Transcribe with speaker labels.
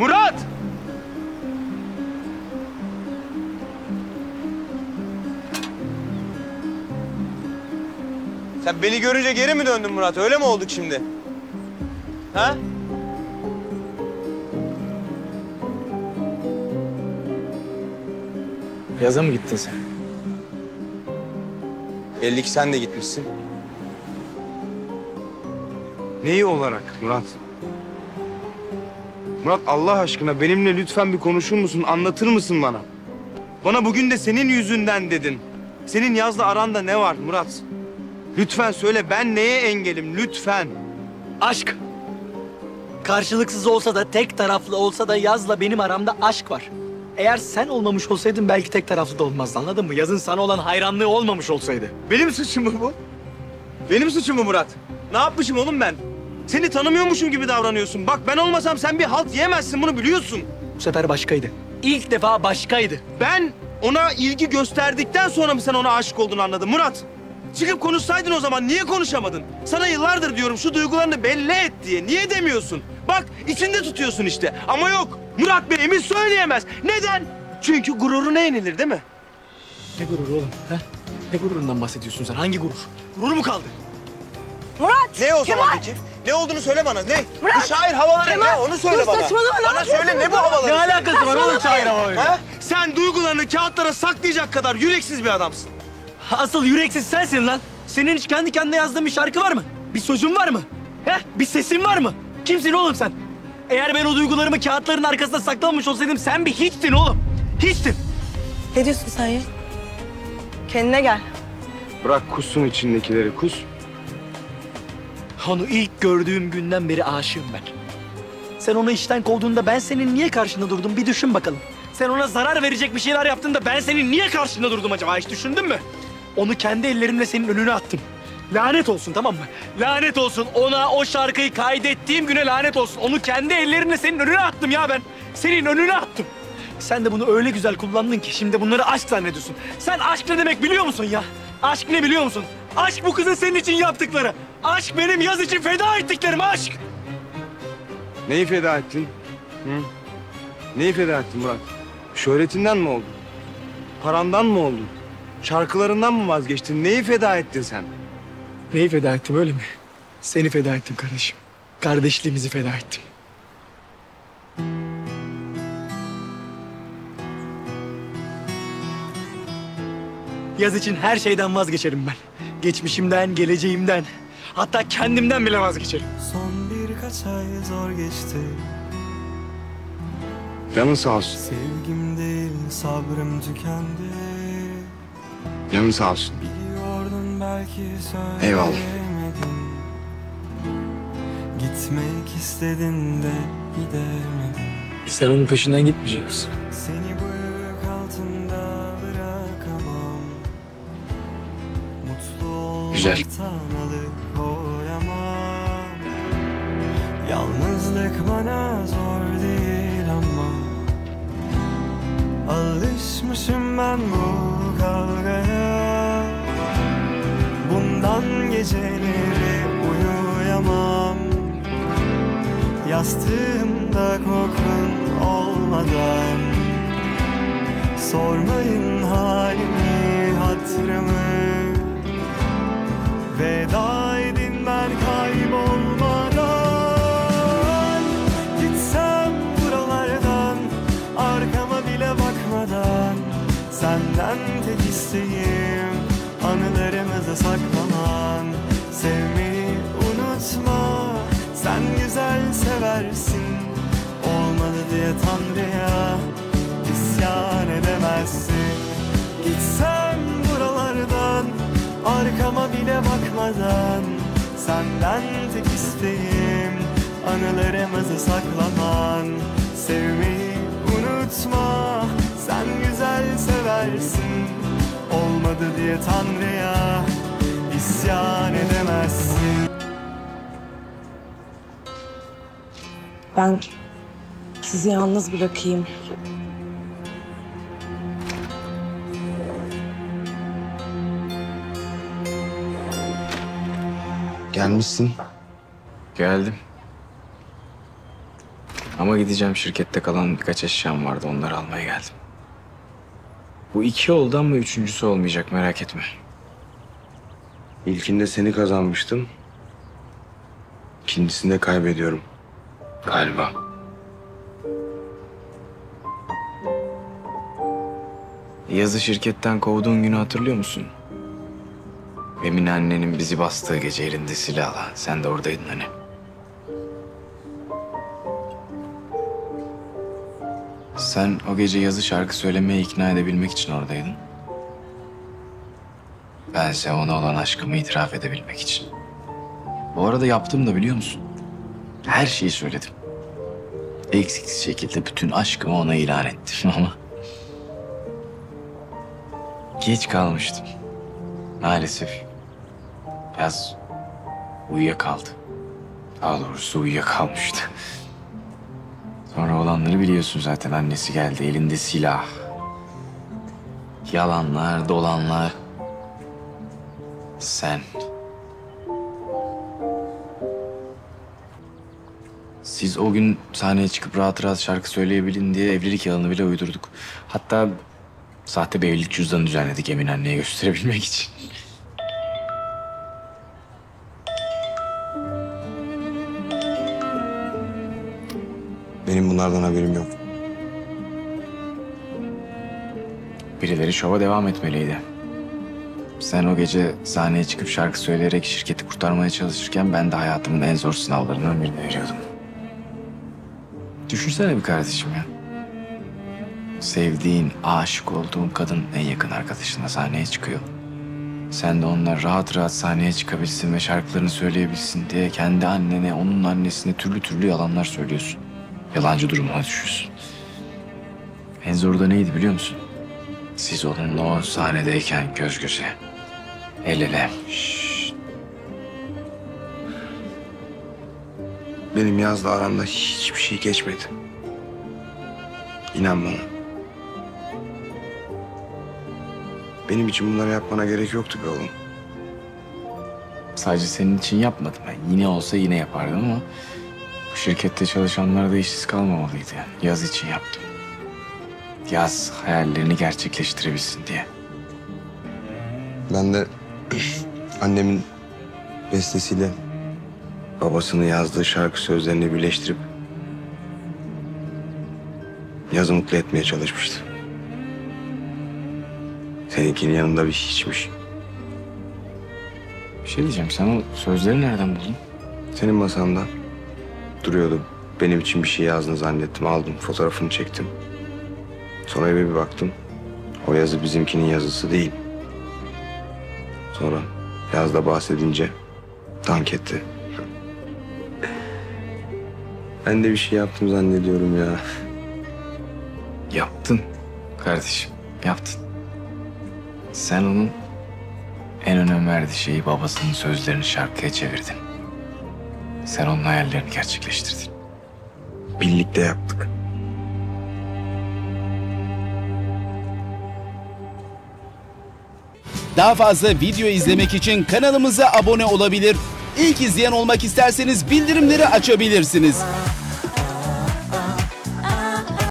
Speaker 1: Murat! Sen beni görünce geri mi döndün Murat? Öyle mi olduk şimdi? Ha?
Speaker 2: Yaza mı gittin sen?
Speaker 1: Belli ki sen de gitmişsin. Neyi olarak Murat? Murat Allah aşkına benimle lütfen bir konuşur musun? Anlatır mısın bana? Bana bugün de senin yüzünden dedin. Senin yazla aranda ne var Murat? Lütfen söyle ben neye engelim lütfen.
Speaker 2: Aşk. Karşılıksız olsa da tek taraflı olsa da Yaz'la benim aramda aşk var. Eğer sen olmamış olsaydın belki tek taraflı da olmazdı anladın mı? Yaz'ın sana olan hayranlığı olmamış olsaydı.
Speaker 1: Benim suçum mu bu? Benim suçum mu Murat? Ne yapmışım oğlum ben? Seni tanımıyormuşum gibi davranıyorsun. Bak ben olmasam sen bir halt yiyemezsin bunu biliyorsun.
Speaker 2: Bu sefer başkaydı. İlk defa başkaydı.
Speaker 1: Ben ona ilgi gösterdikten sonra mı sen ona aşık olduğunu anladın Murat? Çıkıp konuşsaydın o zaman niye konuşamadın? Sana yıllardır diyorum şu duygularını belli et diye. Niye demiyorsun? Bak içinde tutuyorsun işte. Ama yok. Murat Bey emin söyleyemez. Neden? Çünkü gururuna yenilir değil mi?
Speaker 2: Ne gururu oğlum? He? Ne gururundan bahsediyorsun sen? Hangi gurur? Gurur mu kaldı?
Speaker 3: Murat!
Speaker 1: Ne o
Speaker 3: Kemal!
Speaker 1: zaman peki? Ne olduğunu söyle bana. Ne?
Speaker 3: Murat!
Speaker 1: Bu şair havaları
Speaker 3: Kemal!
Speaker 1: ne? Onu söyle
Speaker 3: Dur,
Speaker 1: bana.
Speaker 3: saçmalama, ne
Speaker 1: Bana söyle ne bu havaları?
Speaker 2: Ne alakası var oğlum şair havayla?
Speaker 1: Ha? Sen duygularını kağıtlara saklayacak kadar yüreksiz bir adamsın.
Speaker 2: Asıl yüreksiz sensin lan. Senin hiç kendi kendine yazdığın bir şarkı var mı? Bir sözün var mı? He? Bir sesin var mı? Kimsin oğlum sen? Eğer ben o duygularımı kağıtların arkasında saklamış olsaydım sen bir hiçtin oğlum. Hiçtin.
Speaker 3: Ne diyorsun sen ya? Kendine gel.
Speaker 1: Bırak kussun içindekileri kus.
Speaker 2: Onu ilk gördüğüm günden beri aşığım ben. Sen onu işten kovduğunda ben senin niye karşında durdum bir düşün bakalım. Sen ona zarar verecek bir şeyler yaptığında ben senin niye karşında durdum acaba hiç düşündün mü? Onu kendi ellerimle senin önüne attım. Lanet olsun tamam mı? Lanet olsun ona o şarkıyı kaydettiğim güne lanet olsun. Onu kendi ellerimle senin önüne attım ya ben. Senin önüne attım. Sen de bunu öyle güzel kullandın ki şimdi bunları aşk zannediyorsun. Sen aşk ne demek biliyor musun ya? Aşk ne biliyor musun? Aşk bu kızın senin için yaptıkları. Aşk benim yaz için feda ettiklerim aşk.
Speaker 1: Neyi feda ettin? Hı? Neyi feda ettin Murat? Şöhretinden mi oldun? Parandan mı oldun? Şarkılarından mı vazgeçtin? Neyi feda ettin sen?
Speaker 2: Neyi feda ettim öyle mi? Seni feda ettim kardeşim. Kardeşliğimizi feda ettim. Yaz için her şeyden vazgeçerim ben. Geçmişimden, geleceğimden, hatta kendimden bile vazgeçerim.
Speaker 4: Son birkaç ay zor geçti
Speaker 1: Canın sağ olsun.
Speaker 4: Sevgim değil sabrım tükendi
Speaker 1: Canın sağ olsun.
Speaker 4: Biliyordun belki
Speaker 1: Eyvallah.
Speaker 4: Gitmek istedin de gidemedin
Speaker 2: Sen onun peşinden gitmeyeceksin.
Speaker 4: Seni bu
Speaker 2: Güzel.
Speaker 4: Yalnızlık bana zor değil ama Alışmışım ben bu kavgaya. Bundan geceleri uyuyamam. Yastığımda kokun olmadan. Sormayın halimi hatırımı Veda edin ben kaybolmadan. Gitsem buralardan Arkama bile bakmadan. Senden tek isteğim Anılarımızı saklaman. Sevmeyi unutma Sen güzel seversin. Olmadı diye Tanrı'ya isyan edemezsin Arkama bile bakmadan Senden tek isteğim Anılarımızı saklaman. Sevmeyi unutma Sen güzel seversin. Olmadı diye Tanrı'ya isyan edemezsin.
Speaker 3: Ben sizi yalnız bırakayım.
Speaker 1: Gelmişsin.
Speaker 5: Geldim. Ama gideceğim şirkette kalan birkaç eşyam vardı. Onları almaya geldim. Bu iki oldu ama üçüncüsü olmayacak merak etme.
Speaker 6: İlkinde seni kazanmıştım. İkincisinde kaybediyorum. Galiba.
Speaker 5: Yazı şirketten kovduğun günü hatırlıyor musun? Emine annenin bizi bastığı gece elinde silahla. Sen de oradaydın hani. Sen o gece yazı şarkı söylemeye ikna edebilmek için oradaydın. Bense ona olan aşkımı itiraf edebilmek için. Bu arada yaptım da biliyor musun? Her şeyi söyledim. Eksiksiz şekilde bütün aşkımı ona ilan ettim ama... Geç kalmıştım. Maalesef. Yaz uyuyakaldı. Daha doğrusu uyuyakalmıştı. Sonra olanları biliyorsun zaten. Annesi geldi elinde silah. Yalanlar, dolanlar. Sen. Siz o gün sahneye çıkıp rahat rahat şarkı söyleyebilin diye evlilik yalanı bile uydurduk. Hatta sahte bir evlilik cüzdanı düzenledik Emin anneye gösterebilmek için.
Speaker 6: Bunlardan haberim yok.
Speaker 5: Birileri şova devam etmeliydi. Sen o gece sahneye çıkıp şarkı söyleyerek şirketi kurtarmaya çalışırken ben de hayatımın en zor sınavlarından birini veriyordum. Düşünsene bir kardeşim ya. Sevdiğin, aşık olduğun kadın en yakın arkadaşına sahneye çıkıyor. Sen de onlar rahat rahat sahneye çıkabilsin ve şarkılarını söyleyebilsin diye kendi annene, onun annesine türlü türlü yalanlar söylüyorsun. Yalancı durumuna düşüyorsun. En zoru da neydi biliyor musun? Siz onunla o sahnedeyken göz göze, el ele. Şşş,
Speaker 6: Benim yazla aramda hiçbir şey geçmedi. İnan bana. Benim için bunları yapmana gerek yoktu be oğlum.
Speaker 5: Sadece senin için yapmadım ben. Yine olsa yine yapardım ama... ...bu şirkette çalışanlar da işsiz kalmamalıydı. Yaz için yaptım. Yaz hayallerini gerçekleştirebilsin diye.
Speaker 6: Ben de annemin bestesiyle babasının yazdığı şarkı sözlerini birleştirip yazı mutlu etmeye çalışmıştım. Seninkinin yanında bir hiçmiş.
Speaker 5: Bir şey diyeceğim. Sen o sözleri nereden buldun?
Speaker 6: Senin masanda duruyordu. Benim için bir şey yazdığını zannettim. Aldım, fotoğrafını çektim. Sonra eve bir baktım. O yazı bizimkinin yazısı değil. Sonra yazda bahsedince dank etti. Ben de bir şey yaptım zannediyorum ya.
Speaker 5: Yaptın kardeşim. Yaptın. Sen onun en önem verdiği şeyi babasının sözlerini şarkıya çevirdin. Sen onun hayallerini gerçekleştirdin.
Speaker 6: Birlikte yaptık.
Speaker 7: Daha fazla video izlemek için kanalımıza abone olabilir. İlk izleyen olmak isterseniz bildirimleri açabilirsiniz.